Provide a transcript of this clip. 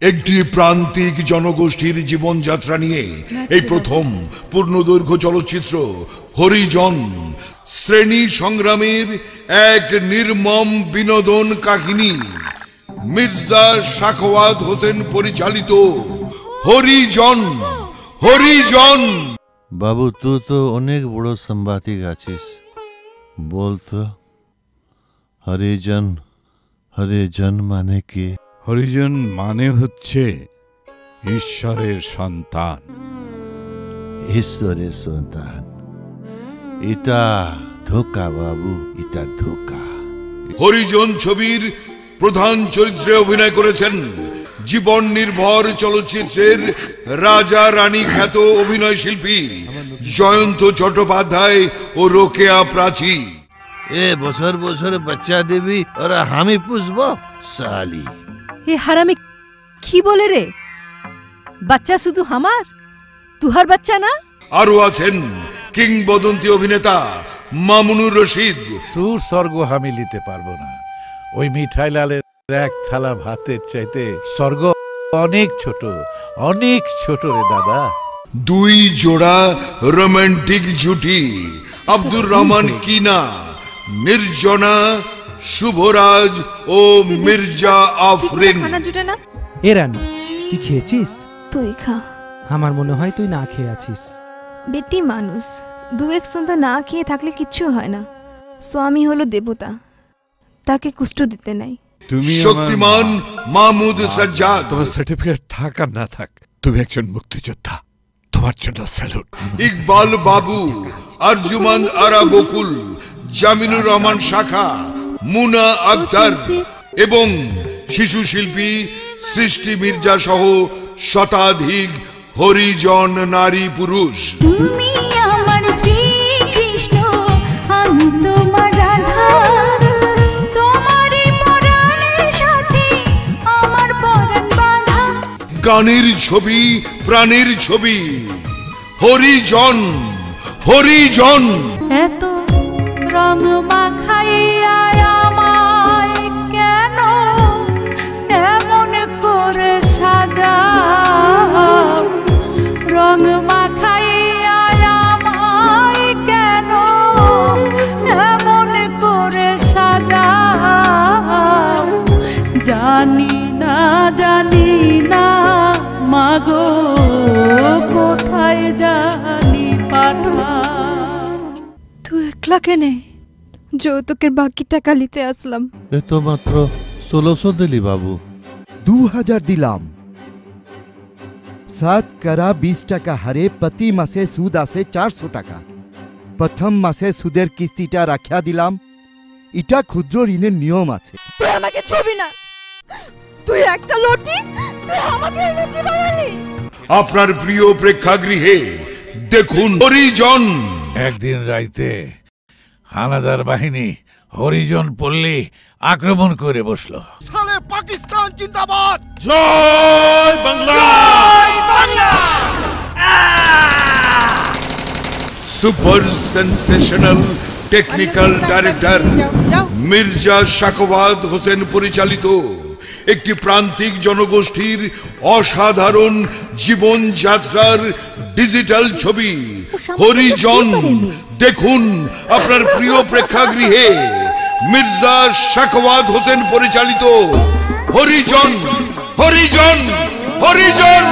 একটি প্রান্তিক জনগোষ্ঠীর জীবনযাত্রা নিয়ে এই প্রথম পূর্ণদৈর্ঘ্য চলচ্চিত্র হরিজন শ্রেণি সংগ্রামের এক নির্মম বিনোদন কাহিনী। মির্জা শাকওয়াত হোসেন পরিচালিত হরিজন হরিজন। বাবু তুই তো অনেক বড় সাংবাদিক আছিস। বলতো হরিজন হরিজন মানে কি? হরিজন মানে হচ্ছে ঈশ্বরের সন্তান। ঈশ্বরের সন্তান। এটা ধোকা বাবু এটা ধোকা। হরিজন ছবির প্রধান চরিত্রে অভিনয় করেছেন জীবন নির্ভর চলচ্চিত্রের রাজা রানী খ্যাত অভিনয় শিল্পী জয়ন্ত চট্টোপাধ্যায় ও রোকেয়া প্রাচী। এ বছর বছর বাচ্চা দেবী ওরা আমি পুষবো সালি এ হারামি কি বলে রে? বাচ্চা শুধু আমার তুহার বাচ্চা না? আরও আছেন কিংবদন্তি অভিনেতা মামুনুর রশিদ। তোর স্বর্গ আমি নিতে পারব না। ওই মিঠাই লালের এক থালা ভাতের চাইতে স্বর্গ অনেক ছোট অনেক ছোট রে দাদা। দুই জোড়া রোমান্টিক জুটি আব্দুর রহমান কিনা নির্জনা শুভরাজ ও মির্জা আফরিন। জুটে না? এ রানী তুই খেয়েছিস? তুই খা। আমার মনে হয় তুই না খেয়ে আছিস। বেটি মানুষ দু এক সন্ধ্যা না খেয়ে থাকলে কিচ্ছু হয় না। স্বামী হলো দেবতা তাকে কুষ্ঠ দিতে নাই। তুমি শক্তিমান মাহমুদ সাজ্জাদ। তোমার সার্টিফিকেট থাক আর না থাক তুমি একজন মুক্তিযোদ্ধা তোমার জন্য স্যালুট ইকবাল বাবু আরজুমান আরা বকুল জামিনুর রহমান শাখা মুনা আক্তার এবং শিশু শিল্পী সৃষ্টি মির্জা সহ শতাধিক হরিজন নারী পুরুষ। গানের ছবি প্রাণের ছবি। হরিজন হরিজন। এত রং মাখাইয়া জানি না জানি না মাগো কোথায় জানি পাঠা তুই একলা কেনে? যৌতুকের বাকি টাকা নিতে আসলাম। এ তো মাত্র ষোলোশো দিলি বাবু। দু হাজার দিলাম। সাত করা বিশ টাকা হারে প্রতি মাসে সুদ আসে চারশো টাকা। প্রথম মাসে সুদের কিস্তিটা রাখিয়া দিলাম। এটা ক্ষুদ্র ঋণের নিয়ম আছে। তুই আমাকে ছবি না। তুই একটা লটি? তুই আমাকে লটি বানালি? আপনার প্রিয় প্রেক্ষাগৃহে দেখুন হরিজন। একদিন রাইতে হানাদার বাহিনী হরিজন পল্লী আক্রমণ করে বসল। Super sensational technical director Mirza Shakbad Hossain পরিচালিত একটি প্রান্তিক জনগোষ্ঠীর অসাধারণ জীবনযাত্রার ডিজিটাল ছবি। হরিজন দেখুন আপনার প্রিয় প্রেক্ষাগৃহে মির্জা শাকওয়াত হোসেন পরিচালিত। হরিজন হরিজন হরিজন